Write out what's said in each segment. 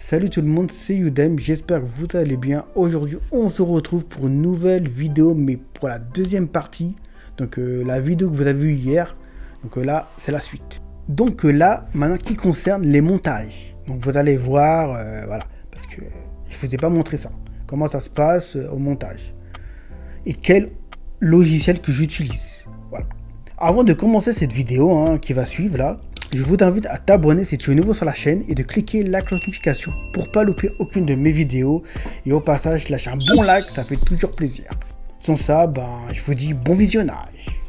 Salut tout le monde, c'est Udem, j'espère que vous allez bien. Aujourd'hui, on se retrouve pour une nouvelle vidéo, mais pour la deuxième partie. Donc euh, la vidéo que vous avez vue hier, donc euh, là, c'est la suite. Donc euh, là, maintenant, qui concerne les montages. Donc vous allez voir, voilà, parce que je ne vous ai pas montré ça. Comment ça se passe au montage. Et quel logiciel que j'utilise. Voilà. Avant de commencer cette vidéo hein, qui va suivre là, je vous invite à t'abonner si tu es nouveau sur la chaîne et de cliquer la notification pour pas louper aucune de mes vidéos. Et au passage, lâche un bon like, ça fait toujours plaisir. Sans ça, ben, je vous dis bon visionnage.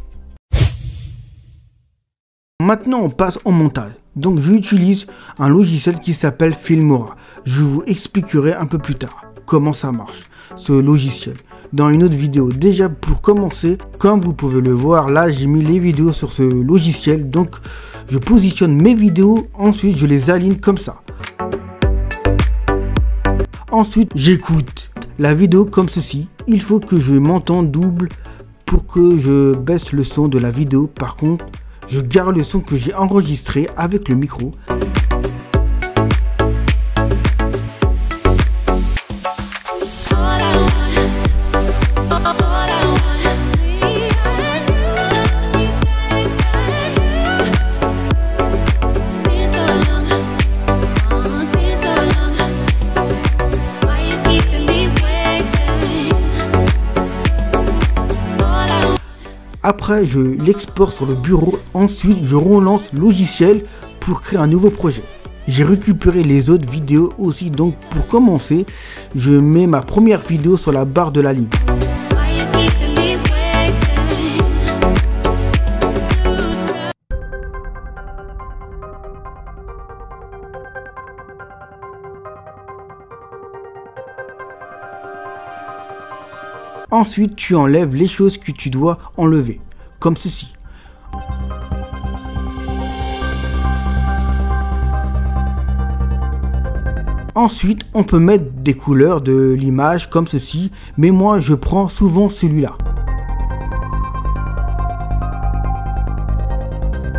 Maintenant, on passe au montage. Donc, j'utilise un logiciel qui s'appelle Filmora. Je vous expliquerai un peu plus tard comment ça marche, ce logiciel dans une autre vidéo. Déjà pour commencer, comme vous pouvez le voir, là j'ai mis les vidéos sur ce logiciel. Donc je positionne mes vidéos, ensuite je les aligne comme ça. Ensuite j'écoute la vidéo comme ceci. Il faut que je m'entende double pour que je baisse le son de la vidéo. Par contre, je garde le son que j'ai enregistré avec le micro. Je l'exporte sur le bureau. Ensuite, je relance logiciel pour créer un nouveau projet. J'ai récupéré les autres vidéos aussi. Donc, pour commencer, je mets ma première vidéo sur la barre de la ligne. Ensuite, tu enlèves les choses que tu dois enlever, comme ceci. Ensuite, on peut mettre des couleurs de l'image comme ceci, mais moi je prends souvent celui-là.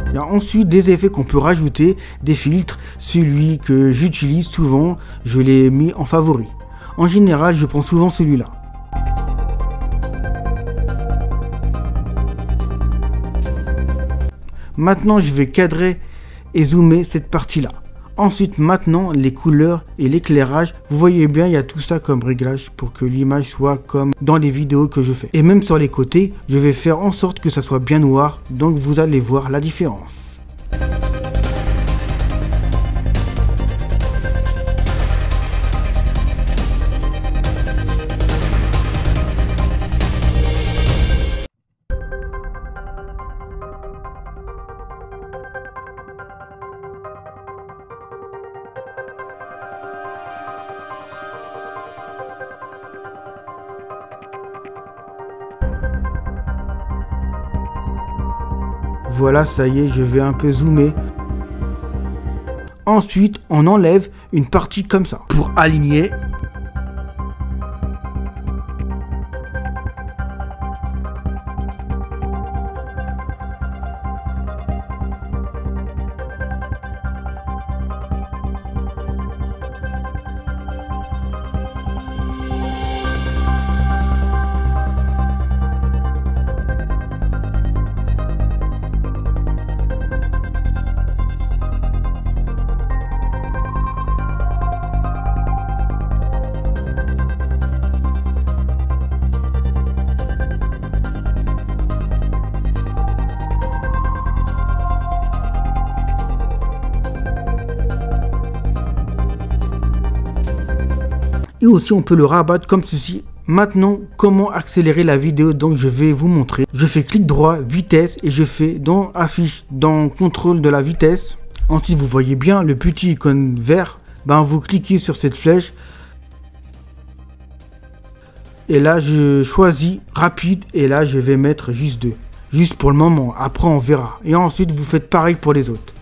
Il y a ensuite des effets qu'on peut rajouter, des filtres. Celui que j'utilise souvent, je l'ai mis en favori. En général, je prends souvent celui-là. Maintenant, je vais cadrer et zoomer cette partie-là. Ensuite, maintenant, les couleurs et l'éclairage. Vous voyez bien, il y a tout ça comme réglage pour que l'image soit comme dans les vidéos que je fais. Et même sur les côtés, je vais faire en sorte que ça soit bien noir. Donc, vous allez voir la différence. Voilà, ça y est, je vais un peu zoomer. Ensuite, on enlève une partie comme ça pour aligner aussi on peut le rabattre comme ceci. Maintenant, comment accélérer la vidéo Donc je vais vous montrer? Je fais clic droit, vitesse et je fais dans affiche, dans contrôle de la vitesse. Ensuite, vous voyez bien le petit icône vert. Ben, vous cliquez sur cette flèche. Et là, je choisis rapide et là, je vais mettre juste deux. Juste pour le moment. Après, on verra. Et ensuite, vous faites pareil pour les autres.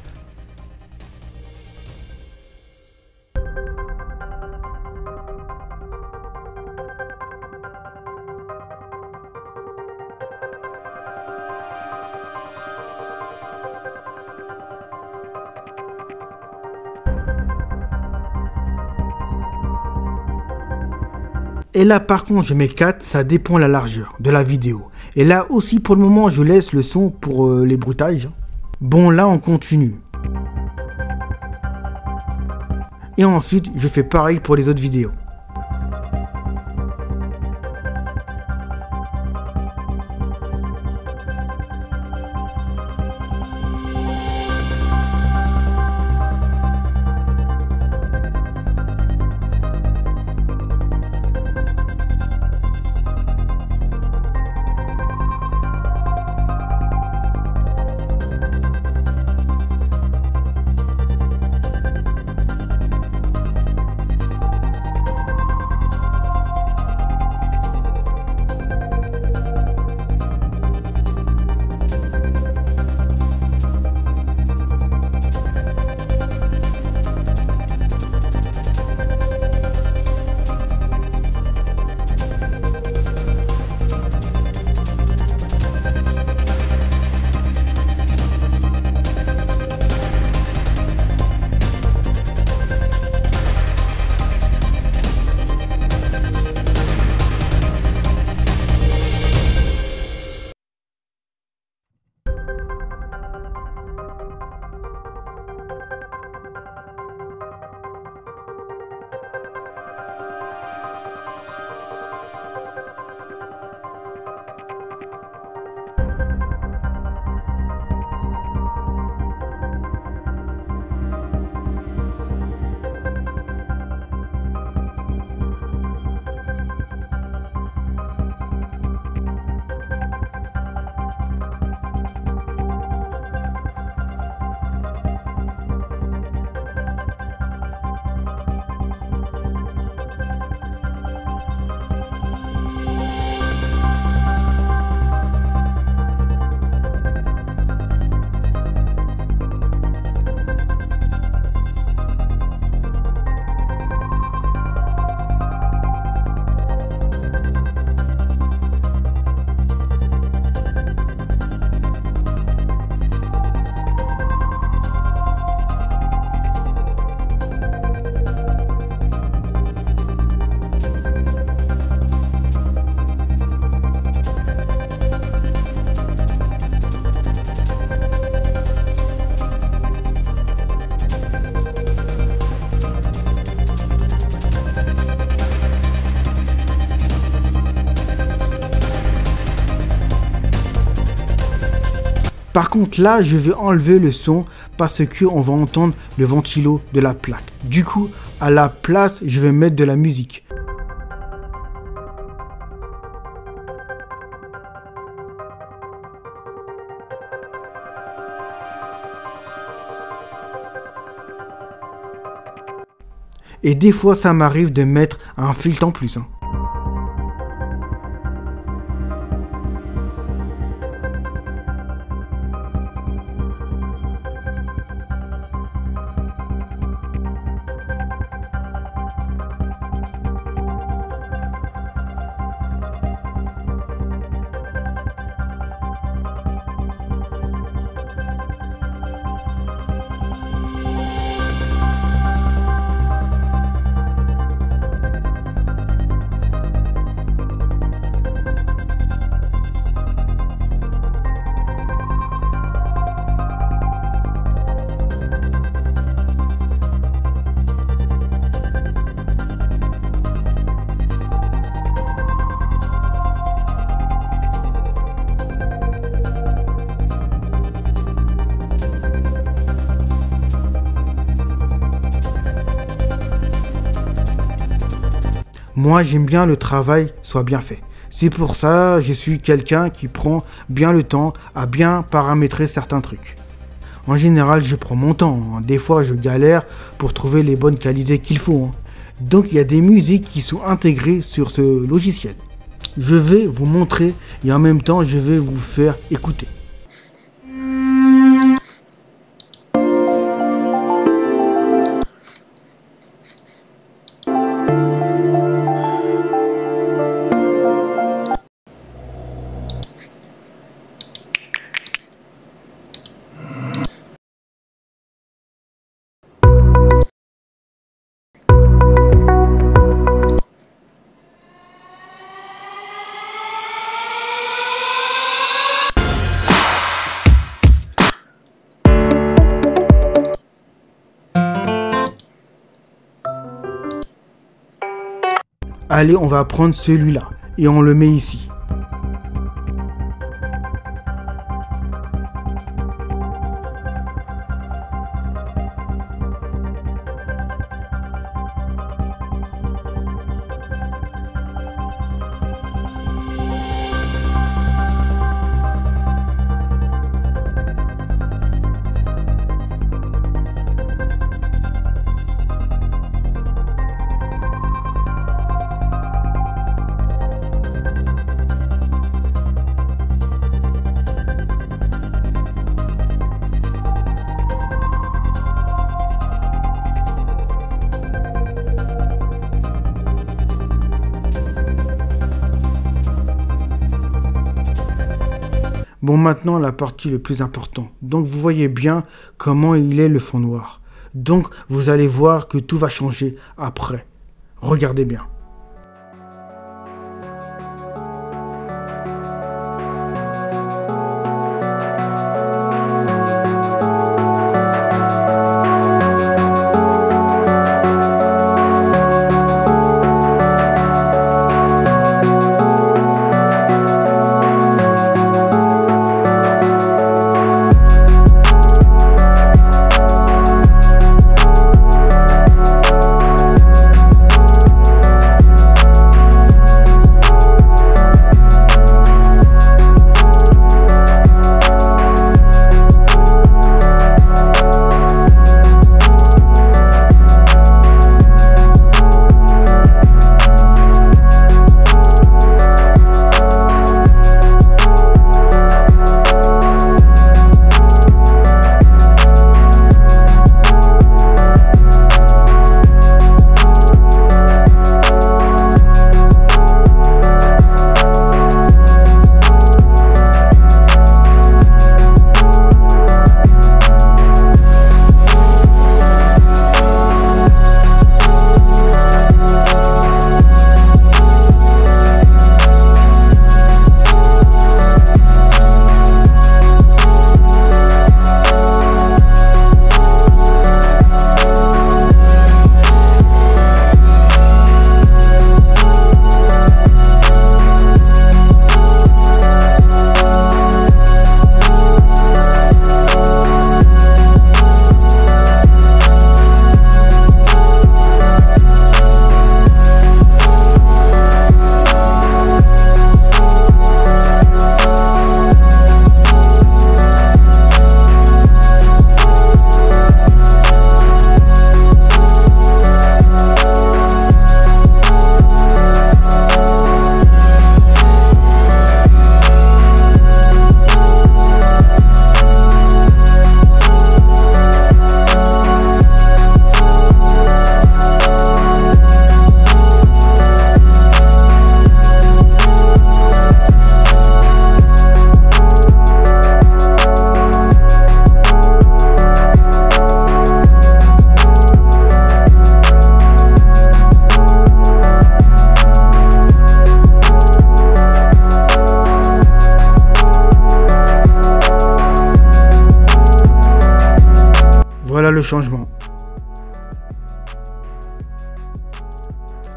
Là par contre je mets 4, ça dépend de la largeur de la vidéo. Et là aussi pour le moment je laisse le son pour euh, les bruitages. Bon là on continue. Et ensuite je fais pareil pour les autres vidéos. Par contre là je vais enlever le son parce que on va entendre le ventilo de la plaque. Du coup à la place je vais mettre de la musique. Et des fois ça m'arrive de mettre un filtre en plus. Hein. Moi, j'aime bien le travail soit bien fait. C'est pour ça je suis quelqu'un qui prend bien le temps à bien paramétrer certains trucs. En général, je prends mon temps. Hein. Des fois, je galère pour trouver les bonnes qualités qu'il faut. Hein. Donc, il y a des musiques qui sont intégrées sur ce logiciel. Je vais vous montrer et en même temps, je vais vous faire écouter. Allez, on va prendre celui-là et on le met ici. Bon, maintenant la partie le plus importante. Donc vous voyez bien comment il est le fond noir. Donc vous allez voir que tout va changer après. Regardez bien.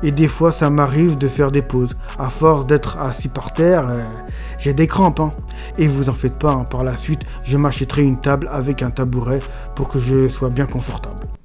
Et des fois, ça m'arrive de faire des pauses. À force d'être assis par terre, euh, j'ai des crampes. Hein. Et vous en faites pas, hein. par la suite, je m'achèterai une table avec un tabouret pour que je sois bien confortable.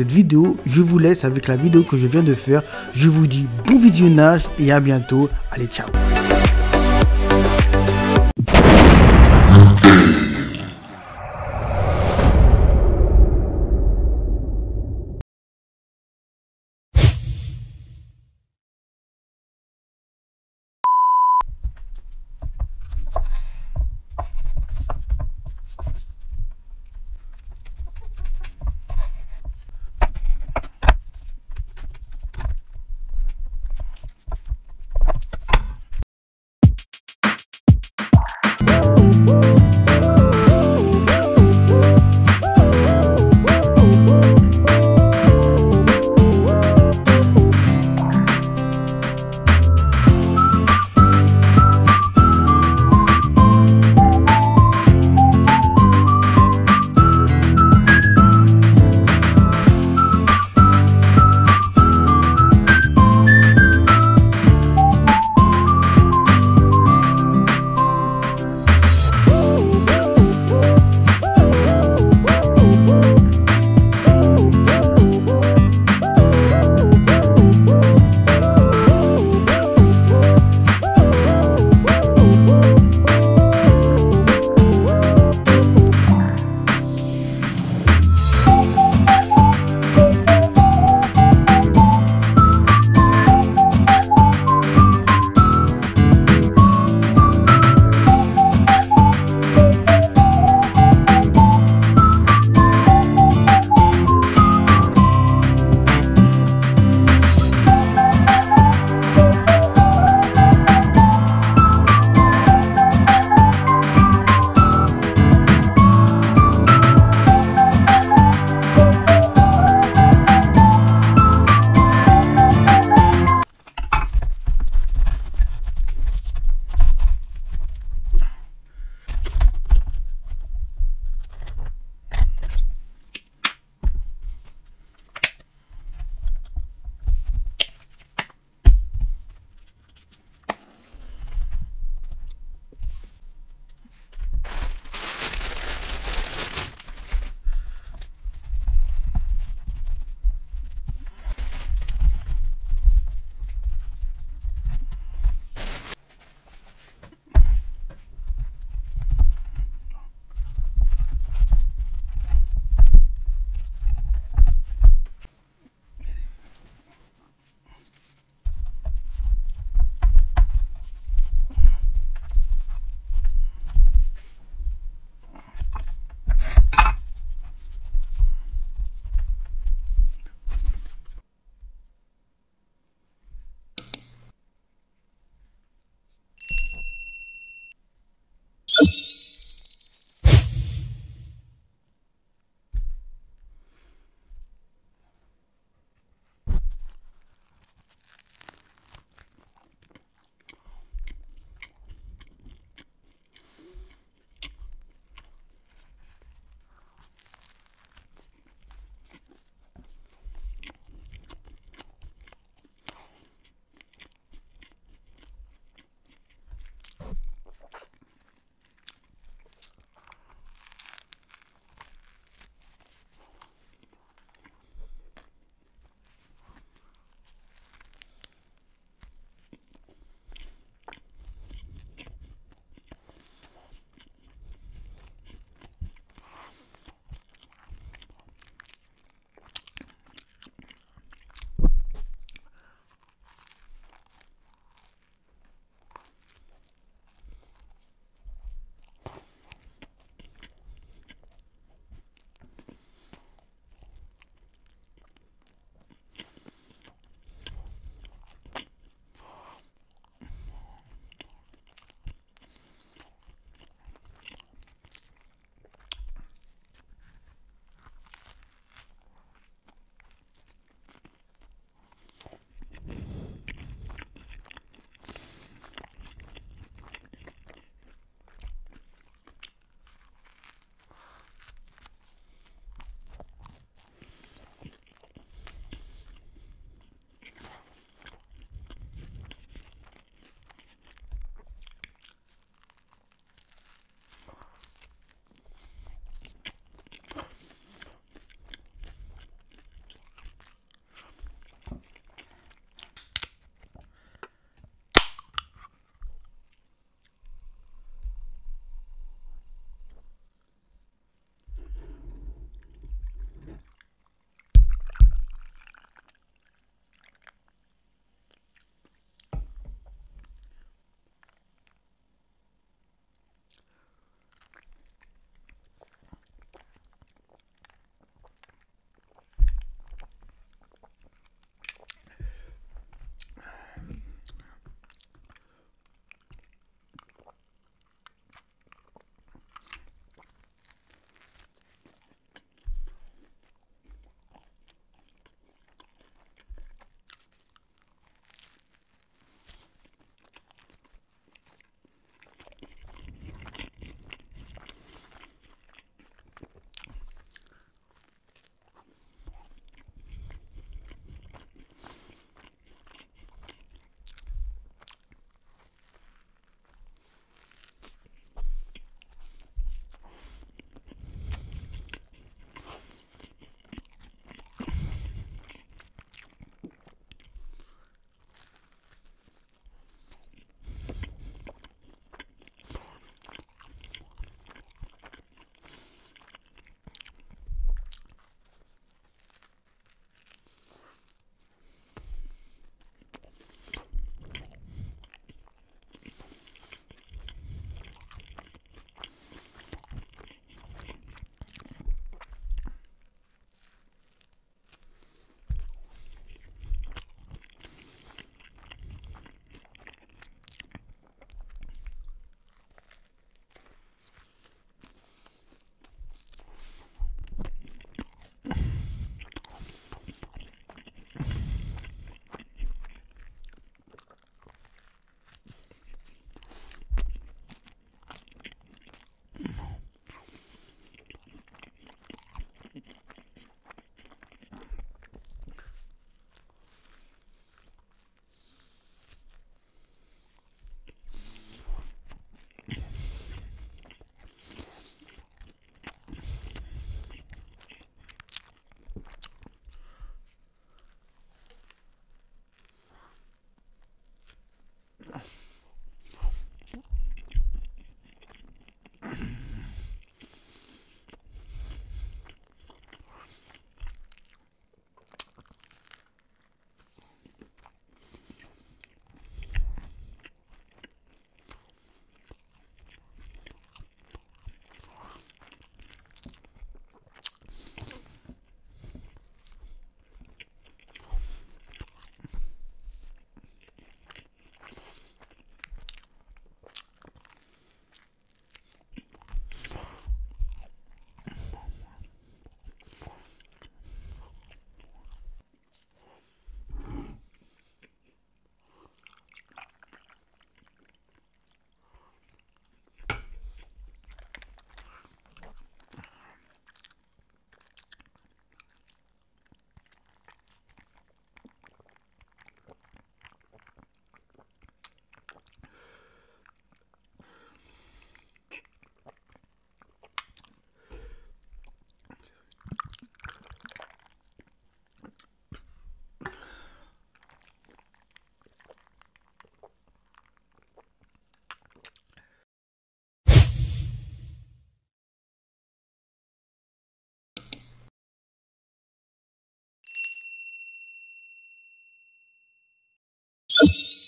Cette vidéo. Je vous laisse avec la vidéo que je viens de faire. Je vous dis bon visionnage et à bientôt. Allez, ciao Thank you.